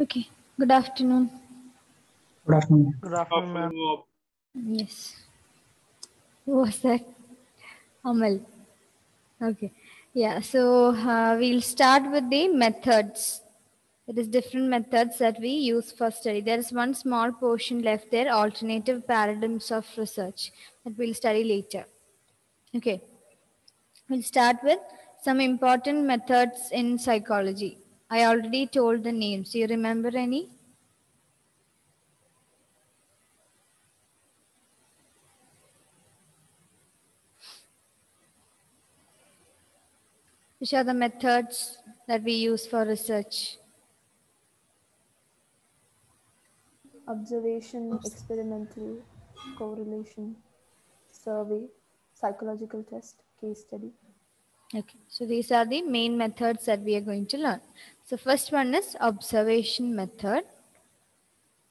Okay. Good afternoon. Good afternoon. Good afternoon, ma'am. Yes. Who was that? Amal. Okay. Yeah. So uh, we'll start with the methods. It is different methods that we use for study. There is one small portion left there, alternative paradigms of research, that we'll study later. Okay. We'll start with some important methods in psychology. I already told the names. Do you remember any? Which are the methods that we use for research? observation, experimental, correlation, survey, psychological test, case study. Okay, so these are the main methods that we are going to learn. So first one is observation method.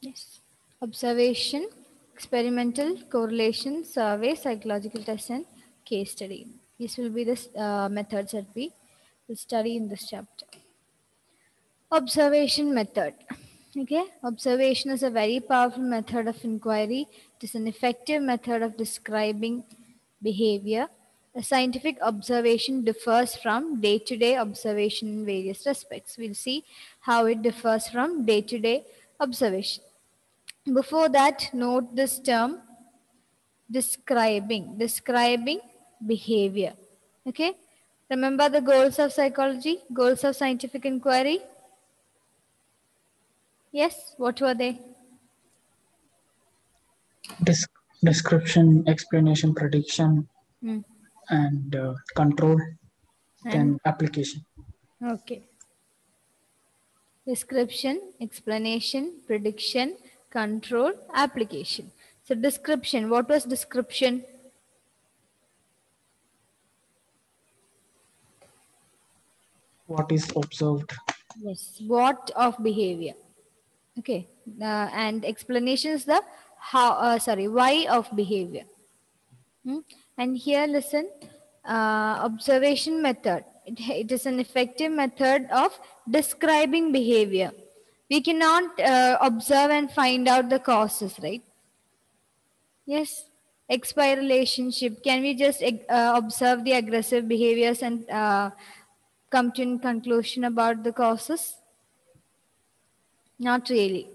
yes, observation, experimental, correlation, survey, psychological test, and case study. These will be the uh, methods that we will study in this chapter. Observation method. Okay, observation is a very powerful method of inquiry. It is an effective method of describing behavior. A scientific observation differs from day to day observation in various respects. We'll see how it differs from day to day observation. Before that, note this term describing, describing behavior. Okay, remember the goals of psychology, goals of scientific inquiry. Yes, what were they? Dis- description, explanation, prediction, Hmm. And uh, control, then application. Okay. Description, explanation, prediction, control, application. So description, what was description? What is observed? Yes. What of behavior? Okay. Uh, and explanation is the how, uh, sorry, why of behavior. Hmm? And here, listen, uh, observation method. It, it is an effective method of describing behavior. We cannot uh, observe and find out the causes, right? Yes. Expire relationship. Can we just uh, observe the aggressive behaviors and uh, come to a conclusion about the causes? Not really.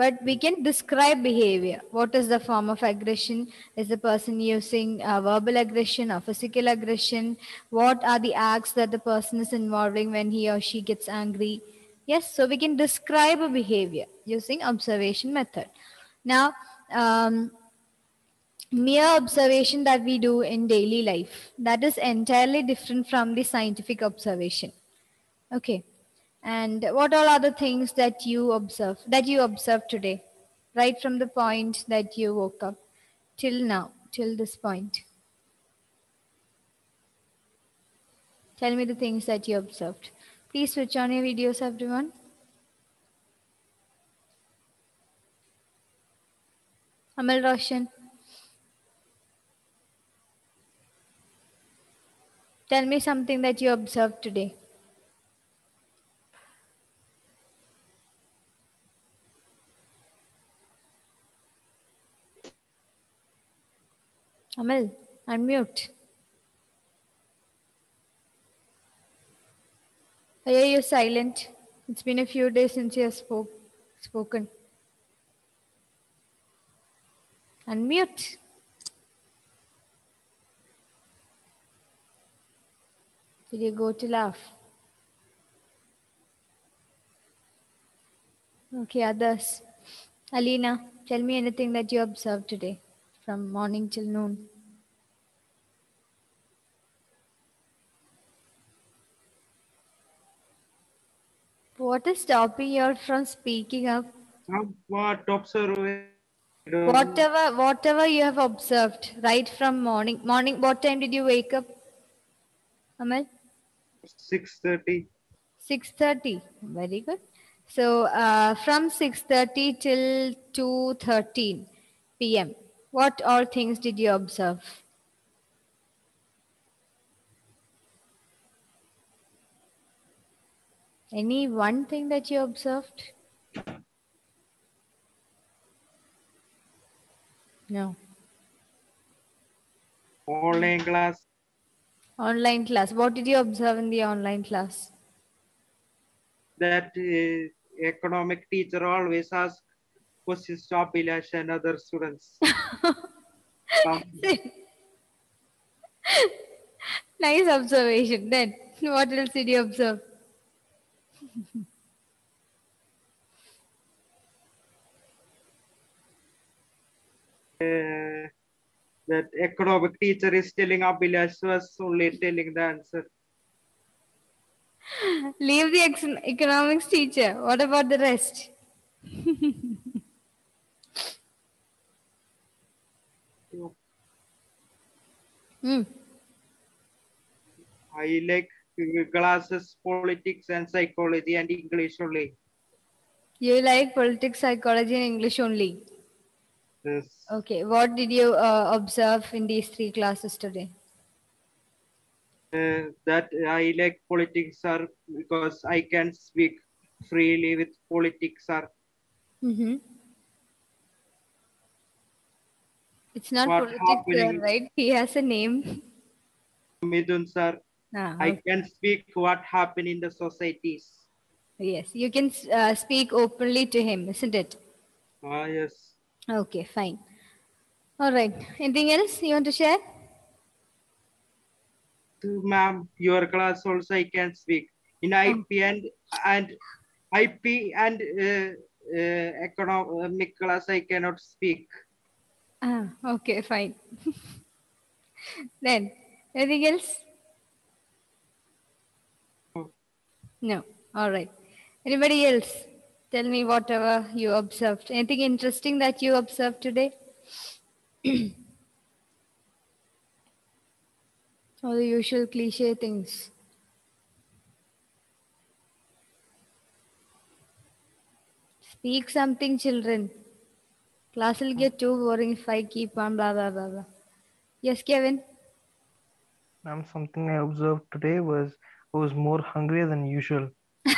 But we can describe behavior. What is the form of aggression? Is the person using uh, verbal aggression or physical aggression? What are the acts that the person is involving when he or she gets angry? Yes, so we can describe a behavior using observation method. Now, um, mere observation that we do in daily life, that is entirely different from the scientific observation. Okay. And what all are the things that you observe, that you observe today, right from the point that you woke up till now, till this point? Tell me the things that you observed. Please switch on your videos, everyone. Amal Roshan. Tell me something that you observed today. Amal, unmute. Why are you silent? It's been a few days since you have spoke, spoken. Unmute. Did you go to laugh? Okay, others. Alina, tell me anything that you observed today from morning till noon. What is stopping you from speaking up? What? Whatever, whatever you have observed right from morning. Morning, what time did you wake up? Amal? Six thirty. 6.30. Very good. So uh, from 6.30 till 2.13 p.m. What all things did you observe? Any one thing that you observed? No. Online class. Online class. What did you observe in the online class? That uh, economic teacher always asks questions to Abhilash and other students. Um, nice observation. Then, what else did you observe? uh, that economic teacher is telling Abhilash was only telling the answer. Leave the economics teacher. What about the rest? Hmm. I like classes, politics and psychology and English only. You like politics, psychology, and English only. Yes. Okay. What did you uh, observe in these three classes today? Uh, that I like politics are because I can speak freely with politics are Mm-hmm. It's not What politics, right? He has a name. Midun sir. Ah, I can speak what happened in the societies. Yes, you can uh, speak openly to him, isn't it? Ah yes. Okay, fine. All right. Anything else you want to share? To Ma'am, your class also I can speak. In IP and and IP and uh, uh, economic class I cannot speak. Ah, okay, fine. then, anything else? No. No. All right. Anybody else? Tell me whatever you observed. Anything interesting that you observed today? All the usual cliche things. Speak something, children. Class will get too boring if I keep on blah blah blah blah. Yes, Kevin. Ma'am, something I observed today was I was more hungry than usual.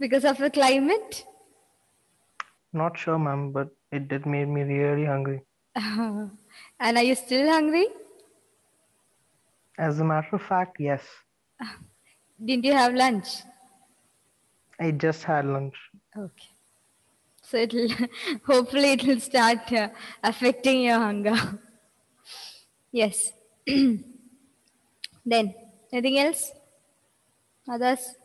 Because of the climate? Not sure, ma'am, but it did made me really hungry. and are you still hungry? As a matter of fact, yes. Didn't you have lunch? I just had lunch. Okay. So it'll hopefully it will start uh, affecting your hunger. yes. then anything else? Others?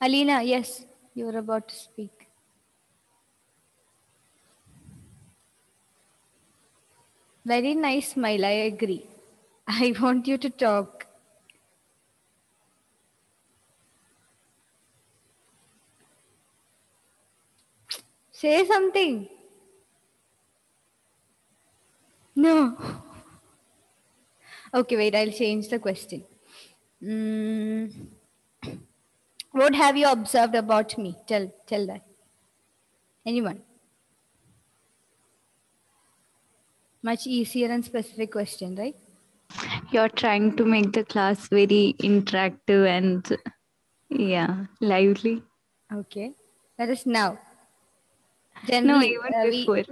Alina, yes, you were about to speak. Very nice smile, I agree. I want you to talk. Say something. No. Okay, wait, I'll change the question. Mm, what have you observed about me? Tell, tell that. Anyone? Much easier and specific question, right? You're trying to make the class very interactive and yeah, lively. Okay. That is now. No, Generally, even uh, we- before.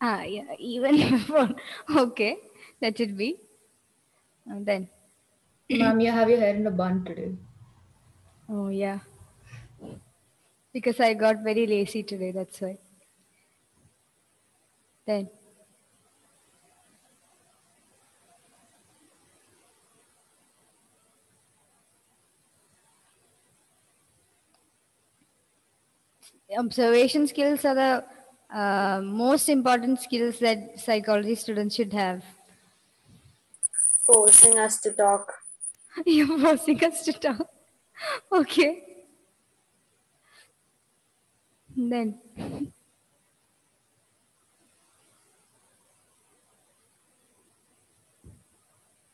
Ah, yeah, even before. Okay, that should be. And then, Ma'am, you have your hair in a bun today. oh yeah. Because I got very lazy today, that's why. Then, observation skills are the uh, most important skills that psychology students should have. forcing us to talk. You're forcing us to talk. Okay. Then.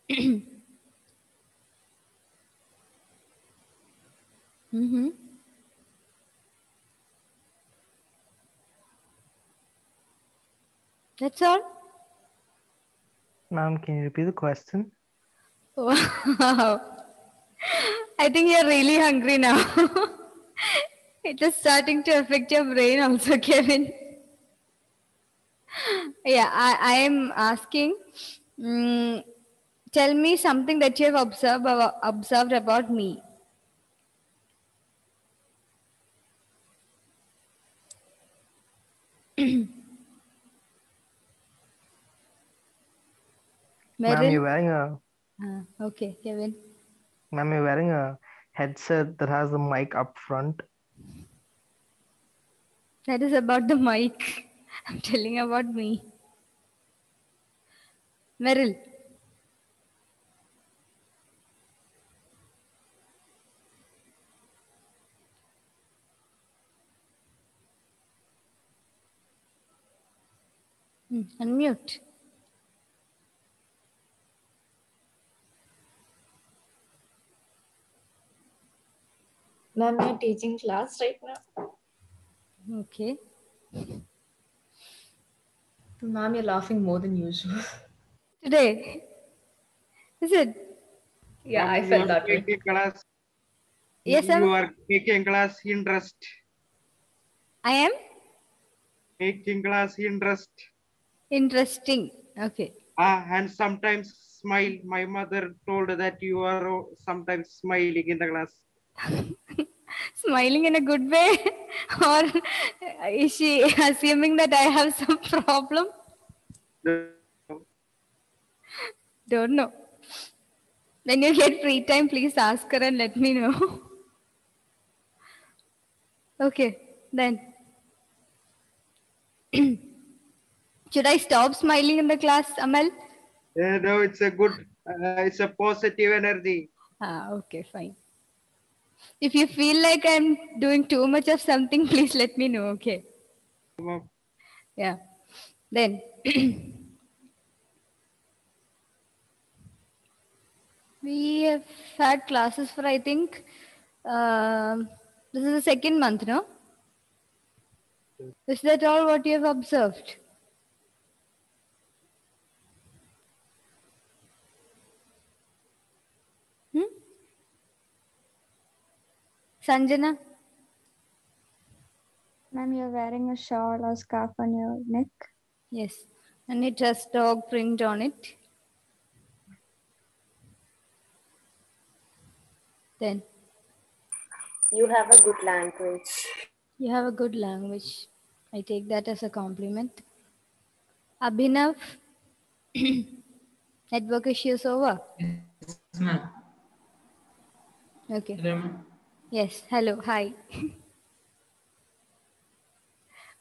mm-hmm. That's all. Ma'am, can you repeat the question? Wow. I think you're really hungry now. it is starting to affect your brain also, Kevin. Yeah, I, I am asking. mm, tell me something that you have observed observed about me. Ma'am, you're wearing a Ah, okay, Kevin. ma'am, you're wearing a headset that has the mic up front. That is about the mic. I'm telling about me. Meryl. Hmm, unmute. Ma'am, you're teaching class right now. Okay. Ma'am, you're laughing more than usual. Today. Is it? yeah, I You felt that way. making class. Yes, You I'm, are making class interest. I am Making class interest. interesting. Okay. Ah, and sometimes smile. My mother told that you are sometimes smiling in the class. Smiling in a good way? or is she assuming that I have some problem? Don't know. When you get free time, please ask her and let me know. okay, then. Should I stop smiling in the class, Amal? Uh, no, it's a good, uh, it's a positive energy. Ah, okay, fine. If you feel like I'm doing too much of something, please let me know, okay? Yeah. Then, we have had classes for, I think, um, this is the second month, no? Is that all what you have observed? Sanjana? Ma'am, you're wearing a shawl or scarf on your neck. Yes. And it has dog print on it. Then You have a good language. you have a good language. I take that as a compliment. Abhinav, network issues over. Yes, ma'am. Okay. Hello, ma'am. Yes. Hello. Hi.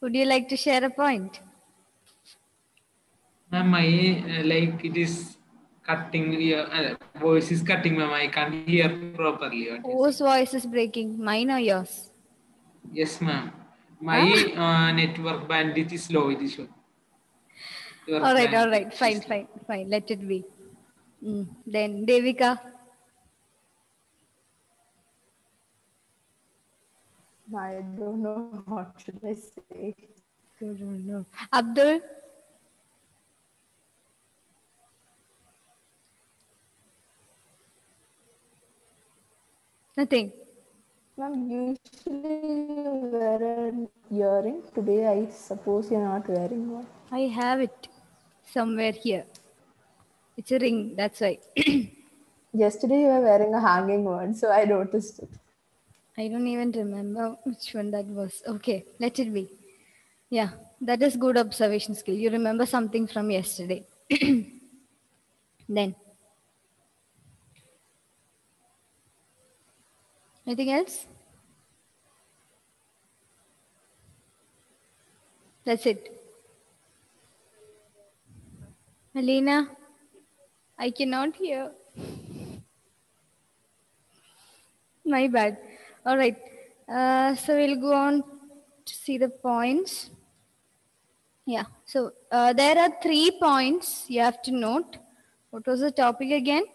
Would you like to share a point? Ma'am, my uh, like it is cutting. Your uh, voice is cutting, ma'am. I can't hear properly. Whose voice is breaking? Mine or yours? Yes, ma'am. My uh, network bandwidth is low. It is. Your All right. All bandwidth Fine. Fine. Fine. Let it be. Mm. Then Devika. I don't know what should I say. I don't know. Abdul. Nothing. Ma'am, usually you wear an earring. Today, I suppose you're not wearing one. I have it somewhere here. It's a ring. That's why. Yesterday, you were wearing a hanging one, so I noticed it. I don't even remember which one that was. Okay, let it be. Yeah, that is good observation skill. You remember something from yesterday. then. Anything else? That's it. Alina, I cannot hear. My bad. All right. Uh, so we'll go on to see the points. Yeah. So uh, there are three points you have to note. What was the topic again?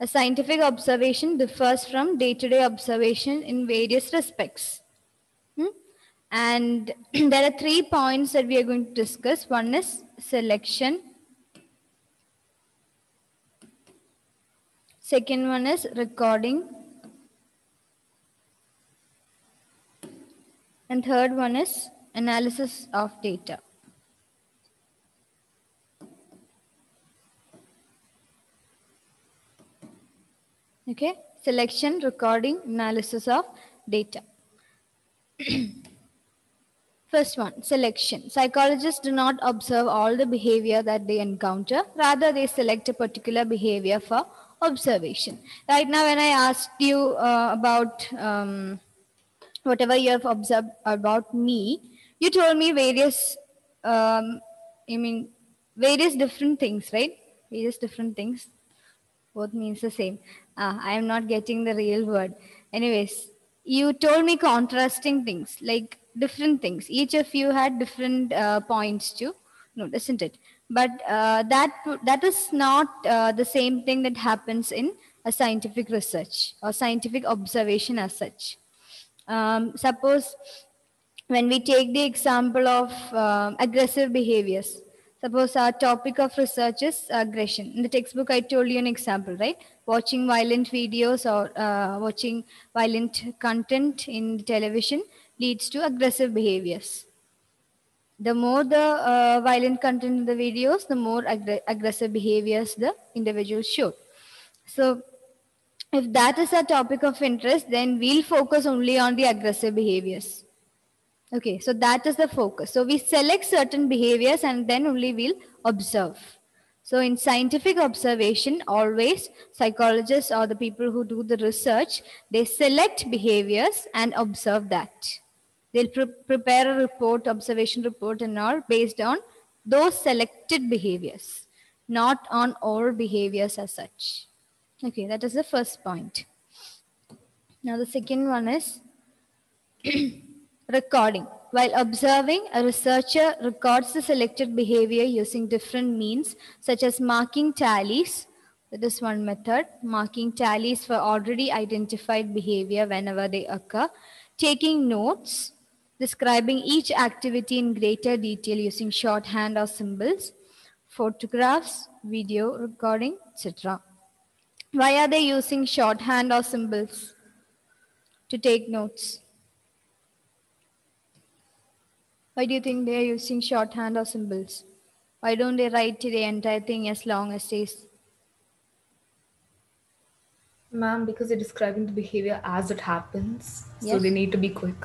A scientific observation differs from day-to-day observation in various respects. Hmm? And there are three points that we are going to discuss. One is selection. Second one is recording. And third one is analysis of data. Okay, selection, recording, analysis of data. First one, selection. Psychologists do not observe all the behavior that they encounter. Rather, they select a particular behavior for observation. Right now, when I asked you uh, about um, whatever you have observed about me, you told me various, um, I mean, various different things, right? Various different things. Both means the same. Ah, I am not getting the real word. Anyways, you told me contrasting things, like different things. Each of you had different uh, points to note, isn't it? But uh, that that is not uh, the same thing that happens in a scientific research or scientific observation as such. Um, suppose when we take the example of um, aggressive behaviors, suppose our topic of research is aggression. In the textbook, I told you an example, right? Watching violent videos or uh, watching violent content in the television leads to aggressive behaviors. The more the uh, violent content in the videos, the more aggr aggressive behaviors the individual show. So if that is a topic of interest, then we'll focus only on the aggressive behaviors. Okay, so that is the focus. So we select certain behaviors and then only we'll observe. So in scientific observation, always psychologists or the people who do the research, they select behaviors and observe that. They'll pre prepare a report, observation report and all based on those selected behaviors, not on all behaviors as such. Okay, that is the first point. Now the second one is recording. While observing, a researcher records the selected behavior using different means such as marking tallies. That is one method, marking tallies for already identified behavior whenever they occur, taking notes, describing each activity in greater detail using shorthand or symbols, photographs, video recording, etc. Why are they using shorthand or symbols to take notes? Why do you think they are using shorthand or symbols? Why don't they write the entire thing as long as this? Ma'am, because they're describing the behavior as it happens. So they need to be quick.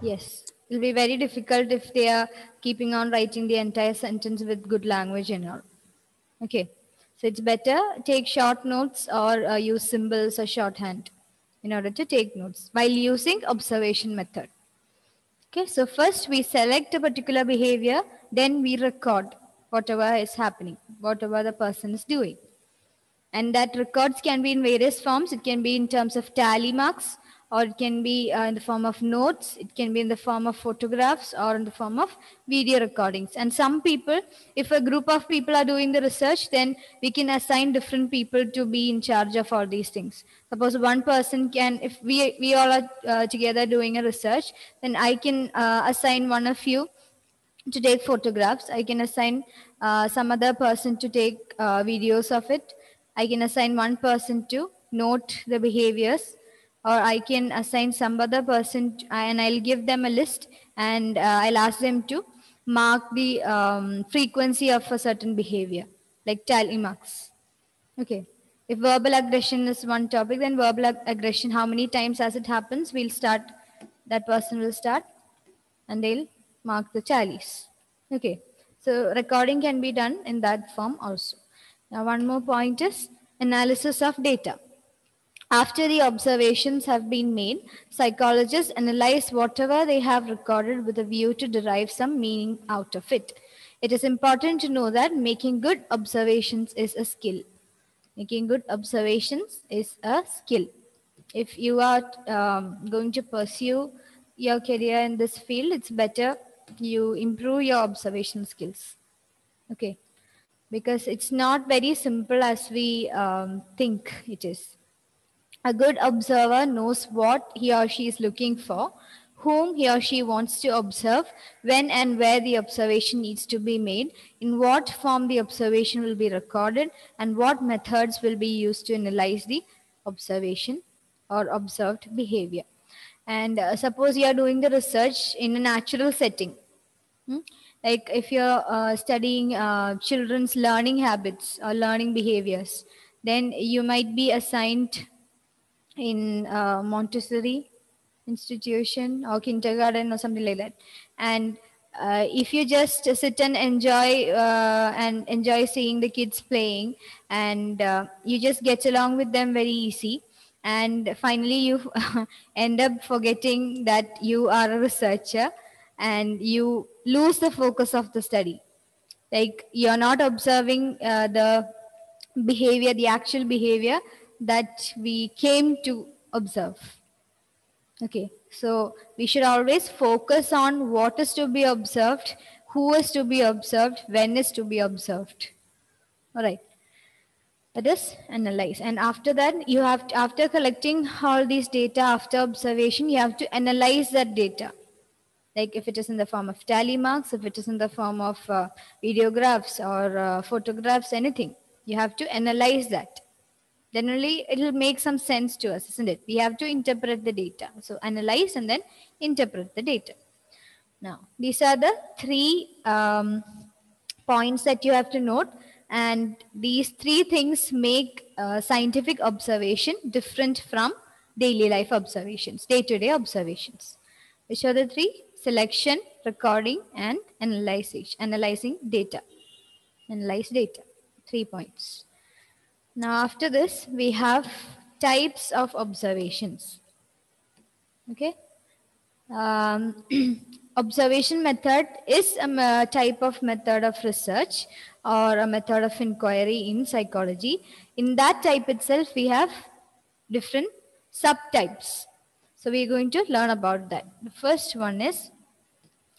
Yes. It'll be very difficult if they are keeping on writing the entire sentence with good language and all. Okay. So it's better take short notes or uh, use symbols or shorthand in order to take notes while using observation method. Okay, so first we select a particular behavior, then we record whatever is happening, whatever the person is doing. And that records can be in various forms. It can be in terms of tally marks, or it can be uh, in the form of notes. It can be in the form of photographs or in the form of video recordings. And some people, if a group of people are doing the research, then we can assign different people to be in charge of all these things. Suppose one person can, if we, we all are uh, together doing a research, then I can uh, assign one of you to take photographs. I can assign uh, some other person to take uh, videos of it. I can assign one person to note the behaviors, or I can assign some other person and I'll give them a list and uh, I'll ask them to mark the um, frequency of a certain behavior, like tally marks. Okay. If verbal aggression is one topic, then verbal ag- aggression, how many times as it happens, we'll start, that person will start and they'll mark the tallies. Okay, so recording can be done in that form also. Now, one more point is analysis of data. After the observations have been made, psychologists analyze whatever they have recorded with a view to derive some meaning out of it. It is important to know that making good observations is a skill. Making good observations is a skill. If you are um, going to pursue your career in this field, it's better you improve your observation skills. Okay, because it's not very simple as we um, think it is. A good observer knows what he or she is looking for, whom he or she wants to observe, when and where the observation needs to be made, in what form the observation will be recorded, and what methods will be used to analyze the observation or observed behavior. And uh, suppose you are doing the research in a natural setting. Hmm? Like if you're uh, studying uh, children's learning habits or learning behaviors, then you might be assigned in uh, Montessori institution or kindergarten or something like that. And uh, if you just sit and enjoy uh, and enjoy seeing the kids playing and uh, you just get along with them very easy and finally you end up forgetting that you are a researcher and you lose the focus of the study like you're not observing uh, the behavior the actual behavior that we came to observe okay so we should always focus on what is to be observed, who is to be observed, when is to be observed. All right. That is analyze. And after that, you have to, after collecting all these data after observation, you have to analyze that data. Like if it is in the form of tally marks, if it is in the form of uh, videographs or uh, photographs, anything, you have to analyze that only it will make some sense to us, isn't it? We have to interpret the data. So analyze and then interpret the data. Now, these are the three um, points that you have to note. And these three things make uh, scientific observation different from daily life observations, day-to-day observations. Which are the three? Selection, recording, and analyzing, analyzing data. Analyze data. Three points. Now after this, we have types of observations. Okay. Um, observation method is a type of method of research or a method of inquiry in psychology. In that type itself, we have different subtypes. So we're going to learn about that. The first one is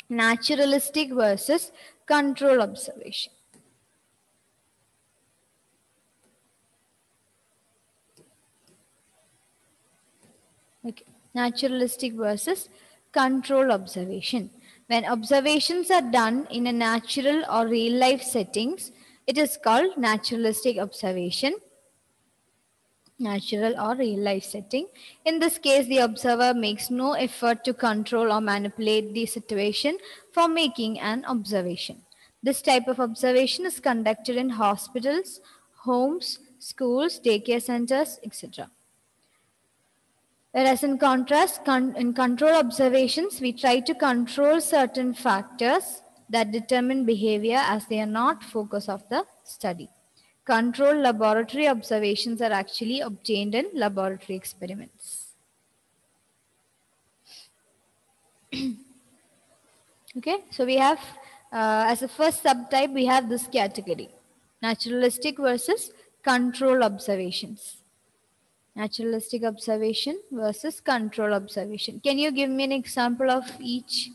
naturalistic versus control observation. Okay. Naturalistic versus control observation. When observations are done in a natural or real life settings, it is called naturalistic observation. Natural or real life setting. In this case, the observer makes no effort to control or manipulate the situation for making an observation. This type of observation is conducted in hospitals, homes, schools, daycare centers, etc. Whereas in contrast, con in control observations, we try to control certain factors that determine behavior as they are not focus of the study. Control laboratory observations are actually obtained in laboratory experiments. okay, so we have, uh, as a first subtype, we have this category, naturalistic versus control observations naturalistic observation versus control observation. Can you give me an example of each?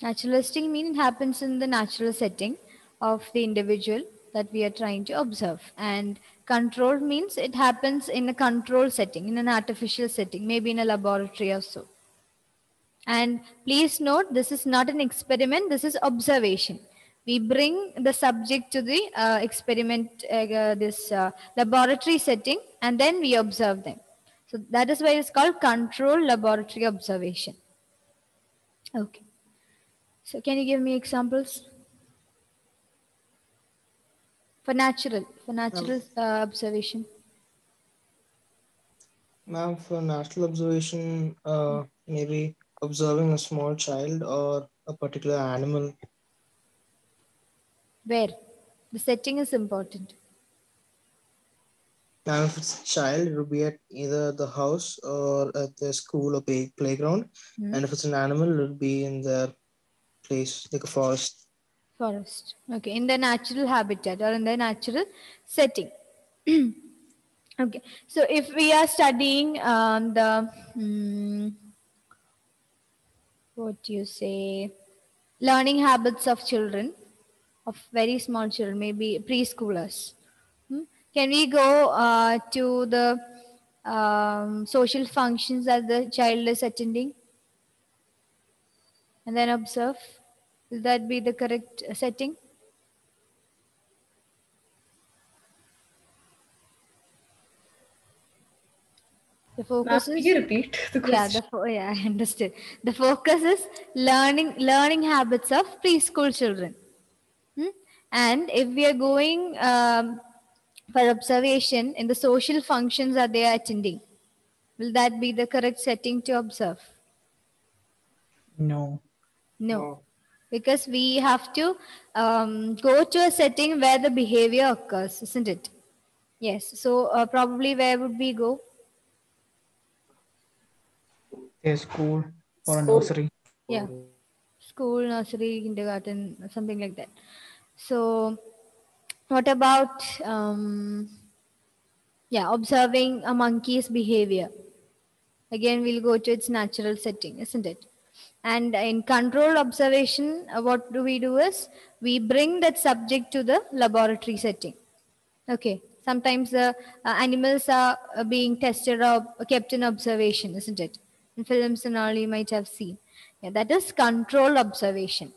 Naturalistic meaning happens in the natural setting of the individual that we are trying to observe. And control means it happens in a control setting, in an artificial setting, maybe in a laboratory or so. And please note, this is not an experiment, this is observation we bring the subject to the uh, experiment, uh, this uh, laboratory setting, and then we observe them. So that is why it's called control laboratory observation. Okay. So can you give me examples? For natural, for natural uh, observation. Ma'am, for natural observation, uh, maybe observing a small child or a particular animal where? The setting is important. Now, if it's a child, it will be at either the house or at the school or play, playground. Mm. And if it's an animal, it will be in their place, like a forest. Forest. Okay, in the natural habitat or in the natural setting. okay, so if we are studying um, the, um, what do you say, learning habits of children, of very small children, maybe preschoolers. Hmm? Can we go uh, to the um, social functions that the child is attending and then observe? Will that be the correct setting? The focus Ma'am, is you repeat the yeah, the yeah, I understood. The focus is learning learning habits of preschool children. And if we are going um, for observation in the social functions that they are attending, will that be the correct setting to observe? No. No, because we have to um, go to a setting where the behavior occurs, isn't it? Yes. So uh, probably where would we go? A school or a School. nursery. Yeah. School, nursery, kindergarten, something like that. So, what about, um, yeah, observing a monkey's behavior? Again, we'll go to its natural setting, isn't it? And in controlled observation, uh, what do we do is we bring that subject to the laboratory setting. Okay. Sometimes the uh, animals are uh, being tested or kept in observation, isn't it? In films and all, you might have seen. Yeah, that is controlled observation.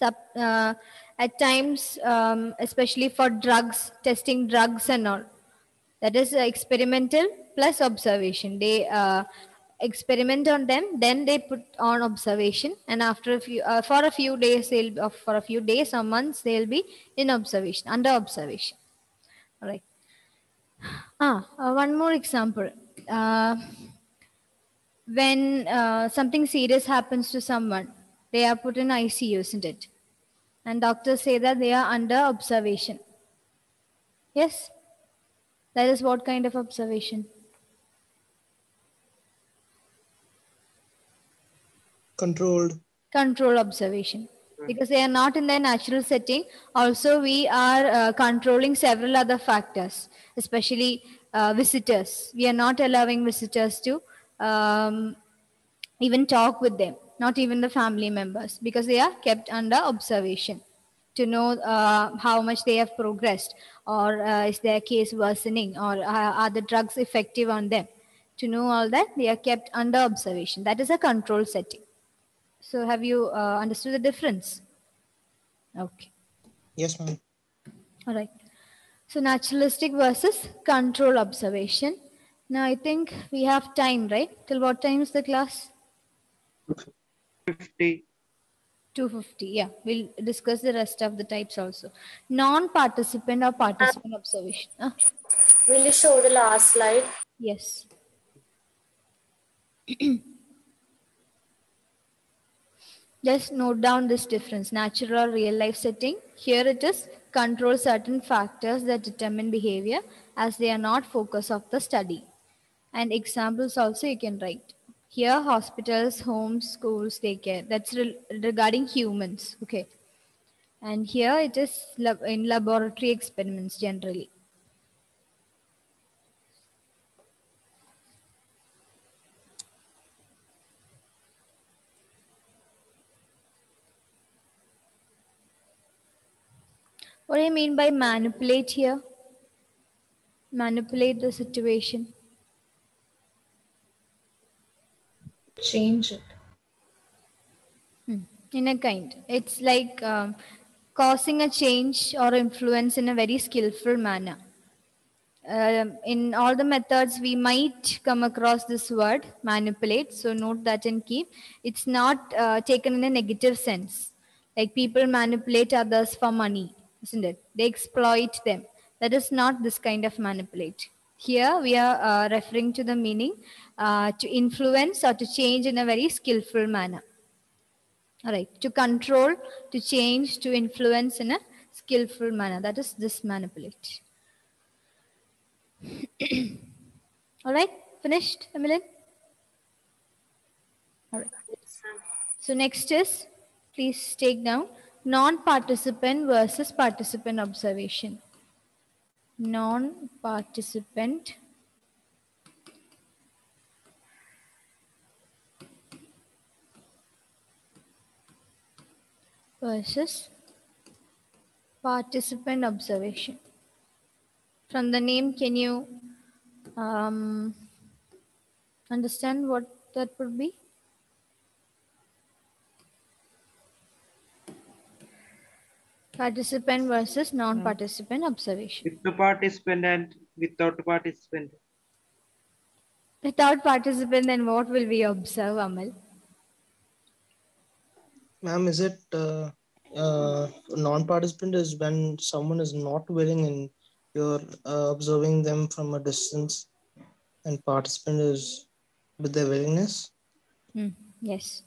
Uh, at times, um, especially for drugs, testing drugs and all, that is experimental plus observation. They uh, experiment on them, then they put on observation, and after a few, uh, for a few days, they'll uh, for a few days or months, they'll be in observation, under observation. All right. Ah, uh, one more example. Uh, when something serious happens to someone, they are put in ICU, isn't it? And doctors say that they are under observation. Yes? That is what kind of observation? Controlled. Control observation. Because they are not in their natural setting. Also, we are uh, controlling several other factors, especially uh, visitors. We are not allowing visitors to um, even talk with them, not even the family members, because they are kept under observation to know uh, how much they have progressed or uh, is their case worsening or uh, are the drugs effective on them. To know all that, they are kept under observation. That is a control setting. So have you uh, understood the difference? Okay. Yes, ma'am. All right. So naturalistic versus control observation. Now I think we have time, right? Till what time is the class? 50. 250. Yeah, we'll discuss the rest of the types also. Non-participant or participant observation. Ah, Will you show the last slide? yes. Just note down this difference. Natural or real life setting. Here it is control certain factors that determine behavior as they are not focus of the study. And examples also you can write. Here hospitals, homes, schools, daycare. That's re- regarding humans. Okay. And here it is in laboratory experiments generally. What do you mean by manipulate here? Manipulate the situation. Change it. in a kind. It's like um, causing a change or influence in a very skillful manner. Um, in all the methods we might come across this word manipulate so note that and keep. It's not uh, taken in a negative sense. Like people manipulate others for money isn't it? They exploit them. That is not this kind of manipulate here we are uh, referring to the meaning uh, to influence or to change in a very skillful manner all right, to control, to change, to influence in a skillful manner. That is this manipulate. All right, finished, Emily? All right. So next is, please take down non-participant versus participant observation. Non-participant versus participant observation. From the name, can you um, understand what that would be? Participant versus non-participant observation. With the participant and without participant. Without participant, then what will we observe, Amal? Ma'am, is it uh, uh, non-participant is when someone is not willing and you're uh, observing them from a distance, and participant is with their willingness? Hmm, Yes.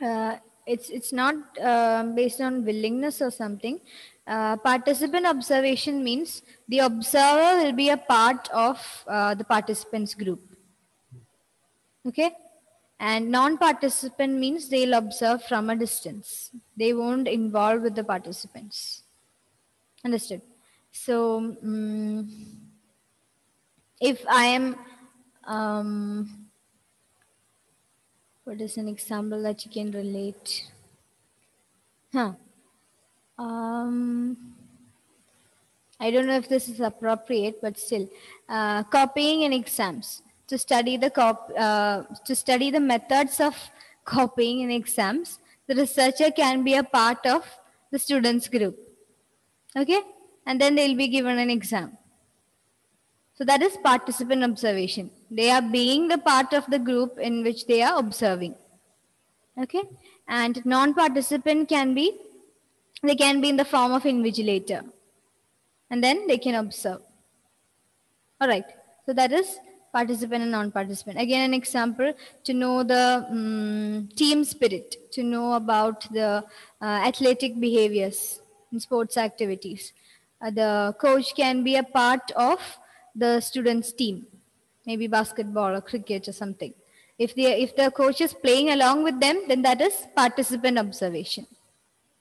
Uh, it's it's not um based on willingness or something. Uh, participant observation means the observer will be a part of uh, the participants group. Okay, and non-participant means they'll observe from a distance. They won't involve with the participants. Understood? So mm, if I am um, what is an example that you can relate? Huh. Um, I don't know if this is appropriate, but still, uh, copying in exams to study the cop uh, to study the methods of copying in exams. The researcher can be a part of the students group. Okay, and then they'll be given an exam. So that is participant observation. They are being the part of the group in which they are observing. Okay. And non-participant can be, they can be in the form of invigilator. And then they can observe. All right. So that is participant and non-participant. Again, an example to know the mm, team spirit, to know about the uh, athletic behaviors in sports activities. Uh, the coach can be a part of the students' team, maybe basketball or cricket or something. If the if the coach is playing along with them, then that is participant observation.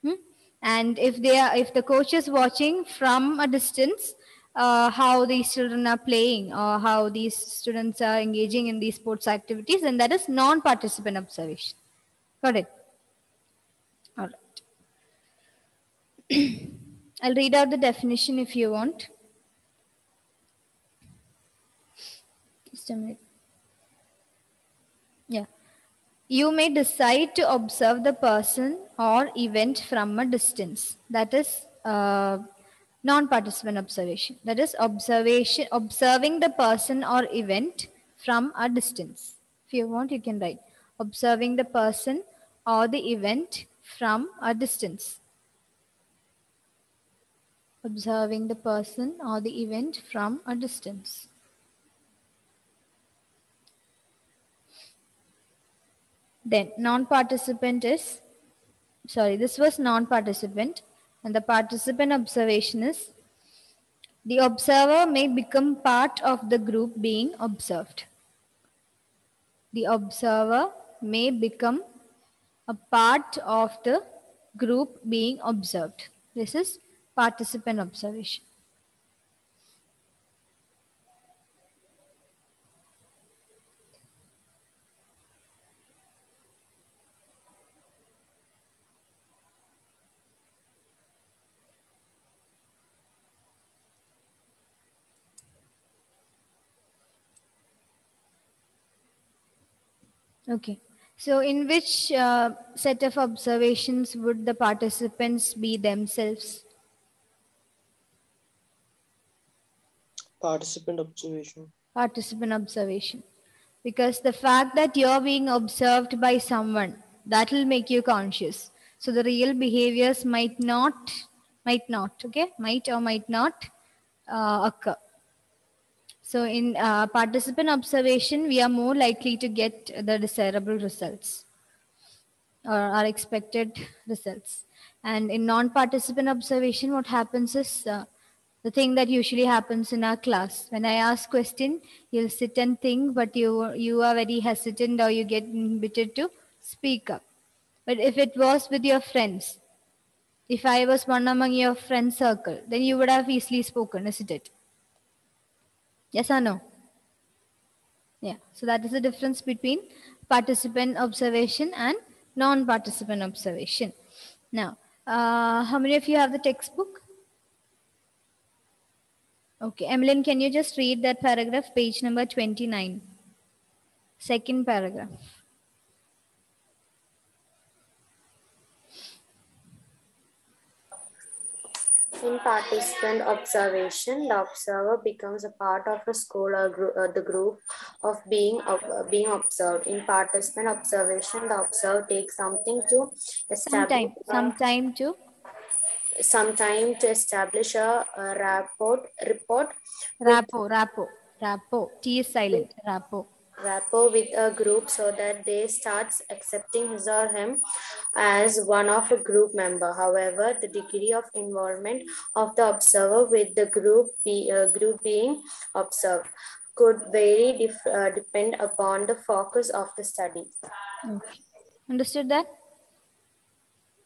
Hmm? And if they are if the coach is watching from a distance, uh, how these children are playing or how these students are engaging in these sports activities, then that is non-participant observation. Got it? All right. I'll read out the definition if you want. Yeah. You may decide to observe the person or event from a distance. That is uh, non-participant observation. That is observation, observing the person or event from a distance. If you want, you can write observing the person or the event from a distance. Observing the person or the event from a distance. Then non-participant is, sorry, this was non-participant and the participant observation is the observer may become part of the group being observed. The observer may become a part of the group being observed. This is participant observation. Okay. So in which uh, set of observations would the participants be themselves? Participant observation. Participant observation. Because the fact that you're being observed by someone, that will make you conscious. So the real behaviors might not, might not, okay? Might or might not uh, occur. So in uh, participant observation, we are more likely to get the desirable results or our expected results. And in non-participant observation, what happens is uh, the thing that usually happens in our class. When I ask question, you'll sit and think, but you you are very hesitant or you get invited to speak up. But if it was with your friends, if I was one among your friend circle, then you would have easily spoken, isn't it? Yes or no? Yeah. So that is the difference between participant observation and non-participant observation. Now, uh, how many of you have the textbook? Okay. Emmeline, can you just read that paragraph, page number 29, second paragraph. In participant observation, the observer becomes a part of a school or group, uh, the group of being of, uh, being observed. In participant observation, the observer takes something to establish Sometime, sometime to some time to establish a, a rapport report rapo, rapo, rapo. T is silent. Rapo. Rapport with a group so that they starts accepting his or him as one of a group member. However, the degree of involvement of the observer with the group be, uh, group being observed could vary dif- uh, depend upon the focus of the study. Okay. Understood that?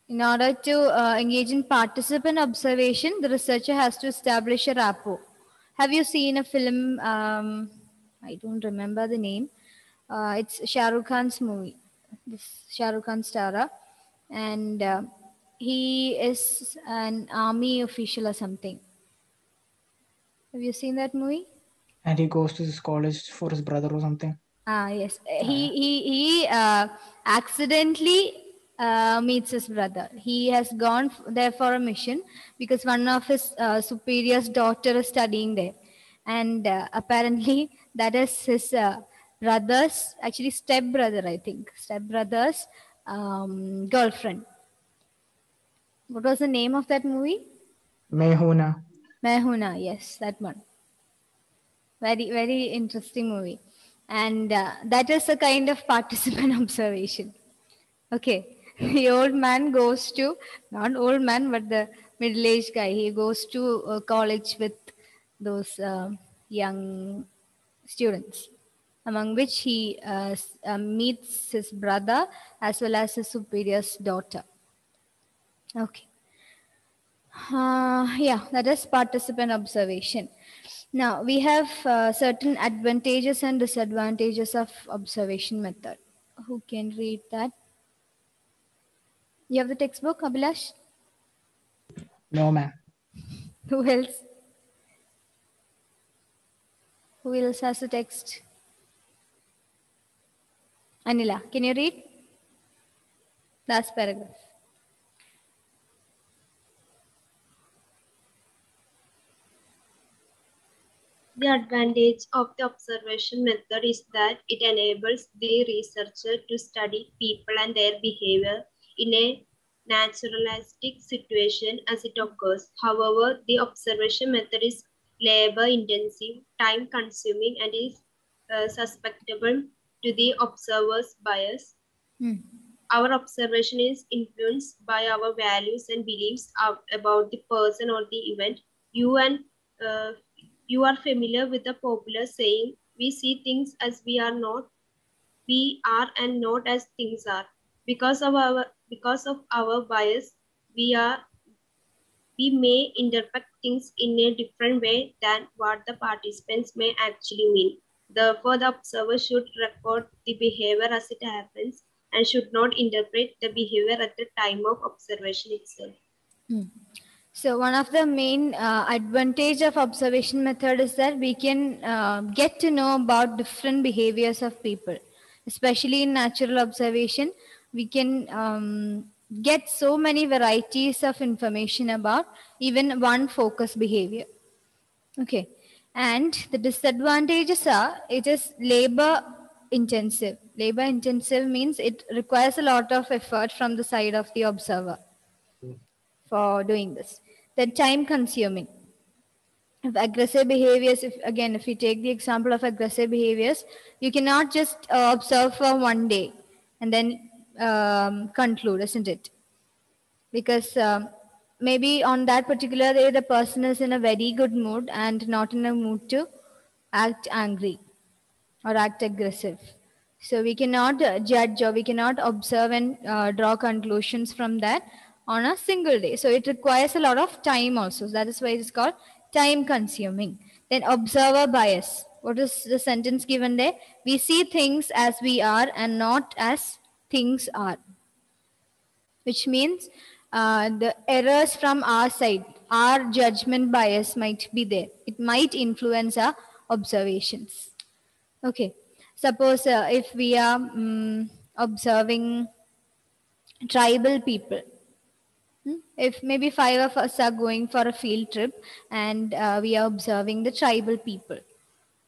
In order to uh, engage in participant observation, the researcher has to establish a rapport. Have you seen a film? Um, I don't remember the name. Uh, it's Shah Rukh Khan's movie. This Shah Rukh Khan star, and uh, he is an army official or something. Have you seen that movie? And he goes to this college for his brother or something. Ah, yes. He he he uh, accidentally uh, meets his brother. He has gone there for a mission because one of his uh, superior's daughter is studying there, and uh, apparently that is his uh, brother's actually step brother, I think, step brother's um, girlfriend. What was the name of that movie? Main Hoon Na. Mehuna, yes, that one. Very, very interesting movie. And uh, that is a kind of participant observation. Okay. The old man goes to, not old man, but the middle aged guy, he goes to college with those uh, young students, among which he uh, uh, meets his brother as well as his superior's daughter. Okay. Uh, yeah, that is participant observation. Now we have uh, certain advantages and disadvantages of observation method. Who can read that? You have the textbook, Abhilash? No, ma'am. Who else? Who else has the text? Anila, can you read? Last paragraph. The advantage of the observation method is that it enables the researcher to study people and their behavior in a naturalistic situation as it occurs. However, the observation method is labor intensive, time consuming, and is uh, susceptible to the observer's bias. Hmm. Our observation is influenced by our values and beliefs ab- about the person or the event. You and uh, you are familiar with the popular saying, "We see things as we are not, we are and not as things are." Because of our because of our bias, we are we may interpret things in a different way than what the participants may actually mean. Therefore, the observer should record the behavior as it happens and should not interpret the behavior at the time of observation itself. Hmm. So one of the main uh, advantage of observation method is that we can uh, get to know about different behaviors of people, especially in natural observation. We can um, get so many varieties of information about even one focus behavior. Okay, and the disadvantages are it is labor intensive. Labor intensive means it requires a lot of effort from the side of the observer for doing this. Then time consuming. If aggressive behaviors, if again, if you take the example of aggressive behaviors, you cannot just uh, observe for one day and then um, conclude, isn't it? Because um, maybe on that particular day, the person is in a very good mood and not in a mood to act angry or act aggressive. So we cannot judge or we cannot observe and uh, draw conclusions from that on a single day. So it requires a lot of time also. So that is why it is called time consuming. Then observer bias. What is the sentence given there? We see things as we are and not as things are. Which means uh, the errors from our side, our judgment bias might be there. It might influence our observations. Okay. Suppose uh, if we are mm, observing tribal people, Hmm? if maybe five of us are going for a field trip and uh, we are observing the tribal people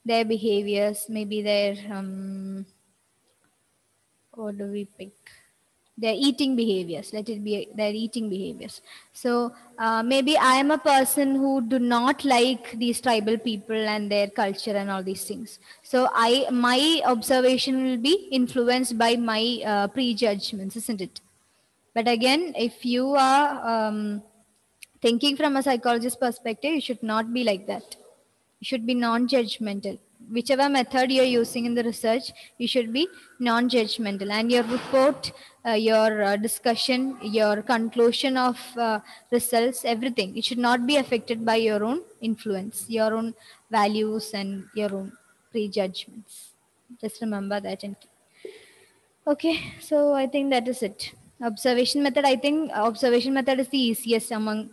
their behaviors, maybe their um, what do we pick? Their eating behaviors. Let it be their eating behaviors. So uh, maybe I am a person who do not like these tribal people and their culture and all these things. So I my observation will be influenced by my uh, prejudgments, isn't it? But again, if you are um, thinking from a psychologist perspective, you should not be like that. You should be non-judgmental. Whichever method you're using in the research, you should be non-judgmental. And your report, uh, your uh, discussion, your conclusion of uh, results, everything, it should not be affected by your own influence, your own values and your own prejudgments. Just remember that. And okay, so I think that is it. Observation method, I think observation method is the easiest among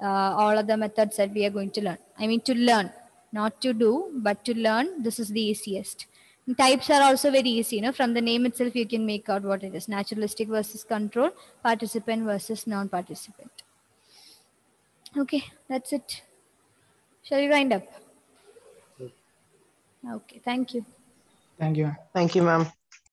uh, all of the methods that we are going to learn. I mean, to learn, not to do, but to learn, this is the easiest. And types are also very easy. You know, from the name itself, you can make out what it is naturalistic versus control, participant versus non participant. Okay, that's it. Shall we wind up? Okay, thank you. Thank you. Thank you, ma'am.